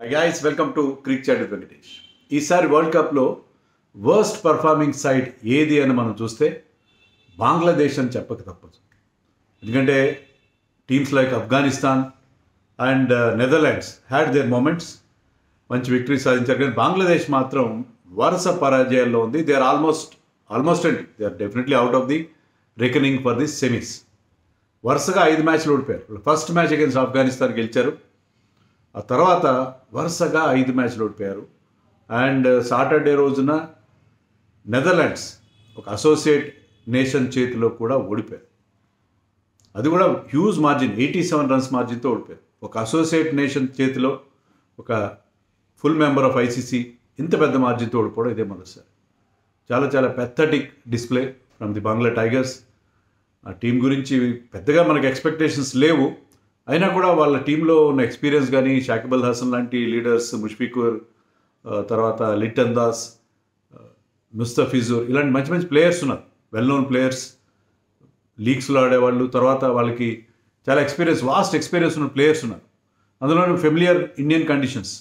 Guys welcome to Cric Chat Venkatesh ఈసారి world కప్లో worst performing side ఏది అని మనం చూస్తే బంగ్లాదేశ్ అని చెప్పక తప్పదు. ఎందుకంటే teams like Afghanistan and Netherlands had their moments మంచి విక్టరీ సాధించారు. కానీ బంగ్లాదేశ్ మాత్రం వరుస పరాజయాల్లో ఉంది. They are almost almost and they are definitely out of the reckoning for the semis వరుసగా ఐదు మ్యాచ్లు ఓడిపోయారు. ఫస్ట్ మ్యాచ్ అగేన్స్ ఆఫ్ఘనిస్తాన్ గెలిచారు. ఆ తర్వాత వరుసగా ఐదు మ్యాచ్లు ఓడిపోయారు. అండ్ సాటర్డే రోజున నెదర్లాండ్స్ ఒక అసోసియేట్ నేషన్ చేతిలో కూడా ఓడిపోయారు. అది కూడా huge margin eighty seven runs మార్జిన్తో ఓడిపోయారు. ఒక అసోసియేట్ నేషన్ చేతిలో ఒక ఫుల్ మెంబర్ ఆఫ్ ఐసీసీ ఇంత పెద్ద మార్జిన్తో ఓడిపోవడం ఇదే మొదటిసారి. చాలా చాలా pathetic display from the Bangla tigers. ఆ టీం గురించి పెద్దగా మనకు ఎక్స్పెక్టేషన్స్ లేవు. అయినా కూడా వాళ్ళ టీంలో ఉన్న ఎక్స్పీరియన్స్ కానీ షాకిబల్ హసన్ లాంటి లీడర్స్ ముష్ఫికూర్ తర్వాత లిట్టన్ దాస్ ముస్తఫిజూర్ ఇలాంటి మంచి మంచి ప్లేయర్స్ ఉన్నారు. Well known players. లీగ్స్లో ఆడేవాళ్ళు తర్వాత వాళ్ళకి చాలా ఎక్స్పీరియన్స్ వాస్ట్ ఎక్స్పీరియన్స్ ఉన్న ప్లేయర్స్ ఉన్నారు. అందులో ఫెమిలియర్ ఇండియన్ కండిషన్స్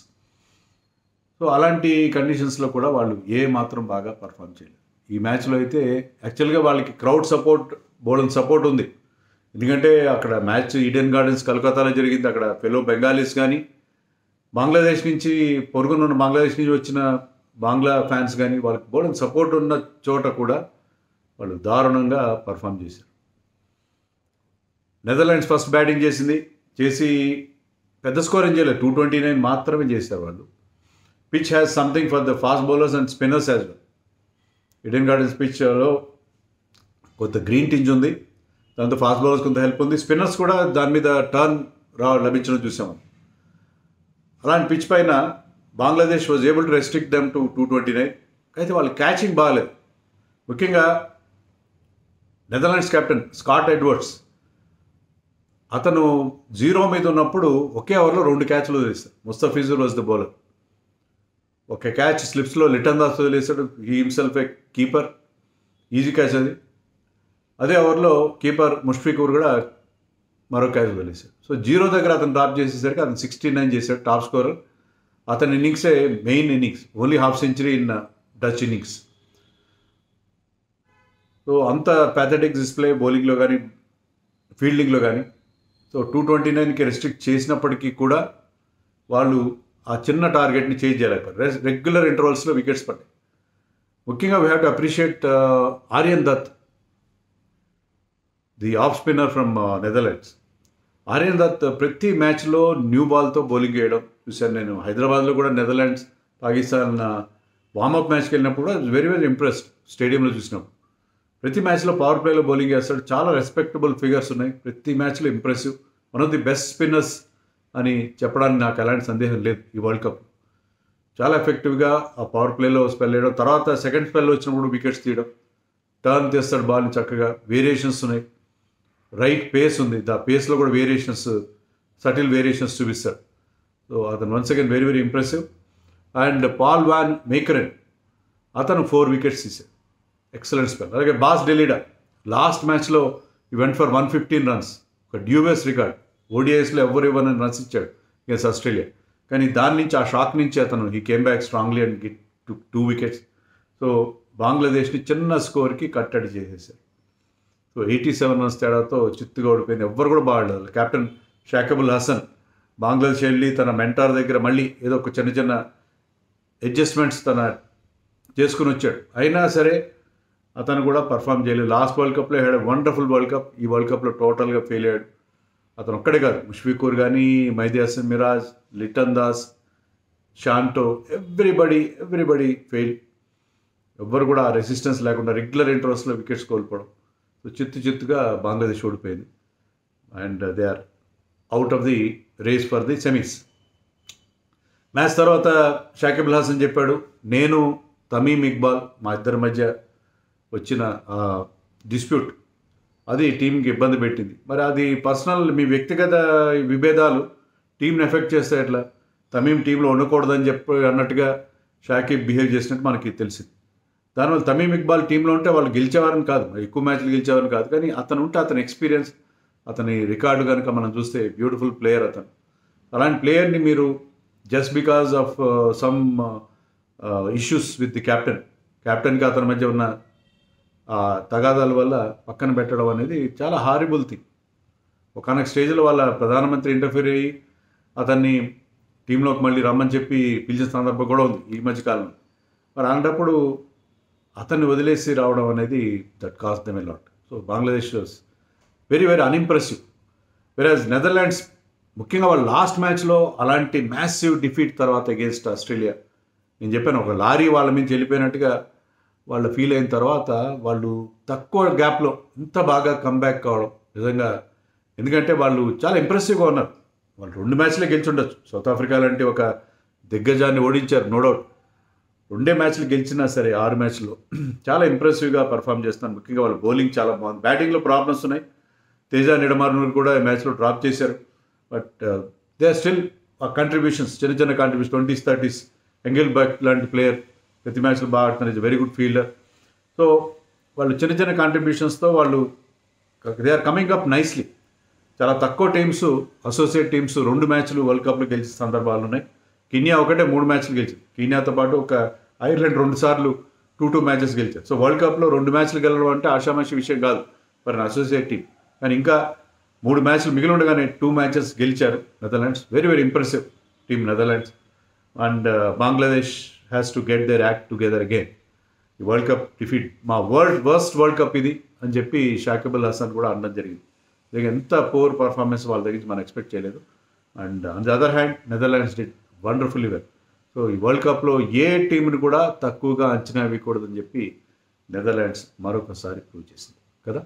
సో అలాంటి కండిషన్స్లో కూడా వాళ్ళు ఏ మాత్రం బాగా పర్ఫామ్ చేయలేదు. ఈ మ్యాచ్లో అయితే యాక్చువల్గా వాళ్ళకి క్రౌడ్ సపోర్ట్ బోల్డ్ సపోర్ట్ ఉంది. ఎందుకంటే అక్కడ మ్యాచ్ ఈడెన్ గార్డెన్స్ కలకత్తాలో జరిగింది అక్కడ ఫెలో బెంగాలీస్ కానీ బంగ్లాదేశ్ నుంచి పొరుగున ఉన్న బంగ్లాదేశ్ నుంచి వచ్చిన బంగ్లా ఫ్యాన్స్ కానీ వాళ్ళకి బౌలింగ్ సపోర్ట్ ఉన్న చోట కూడా వాళ్ళు దారుణంగా పర్ఫామ్ చేశారు. నెదర్లాండ్స్ ఫస్ట్ బ్యాటింగ్ చేసింది చేసి పెద్ద స్కోర్ ఏం చేయలేదు. టూ ట్వంటీ నైన్ మాత్రమే చేశారు వాళ్ళు. Pitch has something for the fast bowlers and spinners as well Eden Gardens పిచ్లో కొత్త గ్రీన్ టింజ్ ఉంది. దాంతో ఫాస్ట్ బౌలర్స్ కొంత హెల్ప్ ఉంది. స్పిన్నర్స్ కూడా దాని మీద టర్న్ రా లభించడం చూసాము అలాంటి పిచ్ పైన Bangladesh was able to restrict them to two twenty nine అయితే వాళ్ళు క్యాచింగ్ బాగాలేదు. ముఖ్యంగా నెదర్లాండ్స్ కెప్టెన్ స్కాట్ ఎడ్వర్డ్స్ అతను జీరో మీద ఉన్నప్పుడు ఒకే ఓవర్లో రెండు క్యాచ్లు వదిలేస్తాడు ముస్తఫిజుర్ వాజ్ ద బౌలర్ ఒక క్యాచ్ స్లిప్స్లో లిటన్ దాస్ వదిలేశాడు. ఈ himself a keeper easy catch అది. అదే ఓవర్లో కీపర్ ముష్ఫికూర్ కూడా మరో క్యాచ్ వదిలేశాడు. సో జీరో దగ్గర అతను డ్రాప్ చేసేసరికి అతను సిక్స్టీ నైన్ చేశాడు టాప్ స్కోరర్ అతని ఇన్నింగ్సే main innings only half century in Dutch innings so అంత ప్యాథటిక్ డిస్ప్లే బౌలింగ్లో కానీ ఫీల్డింగ్లో కానీ సో టూ ట్వంటీ నైన్కి రెస్ట్రిక్ట్ చేసినప్పటికీ కూడా వాళ్ళు ఆ చిన్న టార్గెట్ని చేంజ్ చేయలేకపోయారు. రెగ్యులర్ ఇంటర్వల్స్లో వికెట్స్ పడ్డాయి. ముఖ్యంగా we have to appreciate Aryan Dutt the off spinner from Netherlands. Aryan Dutt ప్రతి మ్యాచ్లో న్యూ బాల్తో బౌలింగ్ చేయడం చూశాను నేను. హైదరాబాద్లో కూడా నెదర్లాండ్స్ పాకిస్తాన్ వార్మప్ మ్యాచ్కి వెళ్ళినప్పుడు కూడా వెరీ వెరీ ఇంప్రెస్డ్ స్టేడియంలో చూసినప్పుడు ప్రతి మ్యాచ్లో పవర్ ప్లేలో బౌలింగ్ చేస్తాడు. చాలా రెస్పెక్టబుల్ ఫిగర్స్ ఉన్నాయి. ప్రతి మ్యాచ్లో impressive one of the best spinners అని చెప్పడానికి నాకు ఎలాంటి సందేహం లేదు ఈ వరల్డ్ కప్ చాలా ఎఫెక్టివ్గా ఆ పవర్ ప్లేలో స్పెల్ వేయడం తర్వాత సెకండ్ స్పెల్ వచ్చినప్పుడు వికెట్స్ తీయడం. టర్న్ తీస్తాడు బాల్ని చక్కగా. వేరియేషన్స్ ఉన్నాయి. రైట్ పేస్ ఉంది. దా పేస్లో కూడా వేరియేషన్స్ సటిల్ వేరియేషన్స్ చూపిస్తాడు. సో అతను once again very very impressive and Paul van Meekeren అతను ఫోర్ వికెట్స్ తీశాడు. ఎక్సలెంట్ స్పెల్ అలాగే బాస్ డెలీడా లాస్ట్ మ్యాచ్లో ఈ went for one fifteen runs ఒక డ్యూబెస్ రికార్డ్ ఓడిఐస్లో ఎవరు ఇవ్వనని రన్స్ ఇచ్చాడు ఇగస్ ఆస్ట్రేలియా కానీ దాని నుంచి ఆ షాక్ నుంచి అతను he came back strongly and get to two wickets so బంగ్లాదేశ్ని చిన్న స్కోర్కి కట్టడి చేసేసారు సో ఎయిటీ సెవెన్ రన్స్ తేడాతో చిత్తుగా ఓడిపోయింది ఎవ్వరు కూడా బాగాలేదు కెప్టెన్ షాకబుల్ హసన్ బంగ్లాదేశ్ వెళ్ళి తన మెంటార్ దగ్గర మళ్ళీ ఏదో ఒక చిన్న చిన్న అడ్జస్ట్మెంట్స్ తన చేసుకుని వచ్చాడు. అయినా సరే అతను కూడా పర్ఫామ్ చేయలేదు. లాస్ట్ వరల్డ్ కప్లో హ్యాడ్ వండర్ఫుల్ వరల్డ్ కప్. ఈ వరల్డ్ కప్లో టోటల్గా ఫెయిల్ అయ్యాడు. అతను ఒక్కడే కాదు. ముష్ఫికూర్ కానీ Mehidy Hasan Miraz Liton Das Shanto everybody everybody fail. ఎవ్వరు కూడా రెసిస్టెన్స్ లేకుండా రెగ్యులర్ ఇంటర్వల్స్లో వికెట్స్ కోల్పోవడం. సో చిత్తు చిత్తుగా బంగ్లాదేశ్ ఓడిపోయింది. And they are out of the race for the semis. Match తర్వాత షాకిబుల్ హాసన్ చెప్పాడు నేను తమీమ్ ఇక్బాల్ మా ఇద్దరి మధ్య వచ్చిన డిస్ప్యూట్ అది టీంకి ఇబ్బంది పెట్టింది. మరి అది పర్సనల్ మీ వ్యక్తిగత విభేదాలు టీంని ఎఫెక్ట్ చేస్తే ఎట్లా? తమీం టీంలో ఉండకూడదని చెప్పి అన్నట్టుగా షాకిబ్ బిహేవ్ చేసినట్టు మనకి తెలిసింది. దానివల్ల తమీమ్ ఇక్బాల్ టీంలో ఉంటే వాళ్ళు గెలిచేవారని కాదు. ఎక్కువ మ్యాచ్లు గెలిచేవారని కాదు. కానీ అతను ఉంటే అతని ఎక్స్పీరియన్స్ అతని రికార్డు కనుక మనం చూస్తే బ్యూటిఫుల్ ప్లేయర్ అతను. అలాంటి ప్లేయర్ని మీరు just because of some issues with the captain క్యాప్టెన్కి అతని మధ్య ఉన్న ఆ తగాదాల వల్ల పక్కన పెట్టడం అనేది చాలా హారిబుల్ థింగ్ ఒకనొక స్టేజ్లో వాళ్ళ ప్రధానమంత్రి ఇంటర్ఫీర్ అయ్యి అతన్ని టీంలోకి మళ్ళీ రమ్మని చెప్పి పిలిచిన సందర్భం కూడా ఉంది ఈ మధ్యకాలంలో మరి అలాంటప్పుడు అతన్ని వదిలేసి రావడం అనేది that cost them lot. So Bangladesh very very unimpressive. Versus Netherlands ముఖ్యంగా వాళ్ళ లాస్ట్ మ్యాచ్లో అలాంటి మ్యాసివ్ డిఫీట్ తర్వాత అగేన్స్ట్ ఆస్ట్రేలియా నేను చెప్పాను ఒక లారీ వాళ్ళ మీద వెళ్ళిపోయినట్టుగా వాళ్ళు ఫీల్ అయిన తర్వాత వాళ్ళు తక్కువ గ్యాప్లో ఇంత బాగా కంబ్యాక్ కావడం నిజంగా ఎందుకంటే వాళ్ళు చాలా ఇంప్రెసివ్గా ఉన్నారు. వాళ్ళు రెండు మ్యాచ్లే గెలిచి ఉండొచ్చు. సౌత్ ఆఫ్రికా లాంటి ఒక దిగ్గజాన్ని ఓడించారు నో డౌట్ రెండే మ్యాచ్లు గెలిచినా సరే ఆరు మ్యాచ్లో చాలా ఇంప్రెసివ్గా పర్ఫామ్ చేస్తున్నారు. ముఖ్యంగా వాళ్ళు బౌలింగ్ చాలా బాగుంది బ్యాటింగ్లో ప్రాబ్లమ్స్ ఉన్నాయి. తేజ నిడమార్నూరు కూడా ఈ మ్యాచ్లో డ్రాప్ చేశారు. బట్ దే ఆర్ స్టిల్ ఆ కంట్రిబ్యూషన్స్ చిన్న చిన్న contribution twenties thirties Engelbrecht లాంటి ప్లేయర్ ప్రతి మ్యాచ్లో బాగా ఆడుతున్నారు. Is very good fielder so వాళ్ళు చిన్న చిన్న కాంట్రిబ్యూషన్స్తో వాళ్ళు they are coming up nicely చాలా తక్కువ టీమ్స్ అసోసియేట్ టీమ్స్ రెండు మ్యాచ్లు వరల్డ్ కప్లో గెలిచిన సందర్భాలు ఉన్నాయి. కినియా ఒకటే మూడు మ్యాచ్లు గెలిచింది. కినియాతో పాటు ఒక ఐర్లాండ్ రెండు సార్లు టూ టూ మ్యాచెస్ గెలిచారు. సో వరల్డ్ కప్లో రెండు మ్యాచ్లు గెలవడం అంటే ఆషామాషి విషయం కాదు. ఫర్ అసోసియేట్ టీం కానీ ఇంకా మూడు మ్యాచ్లు మిగిలి ఉండగానే టూ మ్యాచెస్ గెలిచారు. Netherlands very very impressive team Netherlands. And uh, Bangladesh has to get their act together again ఈ వరల్డ్ కప్ డిఫీట్ మా వరల్డ్ వర్స్ట్ వరల్డ్ కప్ ఇది అని చెప్పి షాకిబుల్ హసన్ కూడా అనడం జరిగింది. ఇక ఎంత పూర్ పర్ఫార్మెన్స్ వాళ్ళ దగ్గర మనం ఎక్స్పెక్ట్ చేయలేదు. And on the other hand Netherlands did wonderfully well so ఈ వరల్డ్ కప్లో ఏ టీంని కూడా తక్కువగా అంచనా వేయకూడదని చెప్పి నెదర్లాండ్స్ మరొకసారి ప్రూవ్ చేసింది కదా?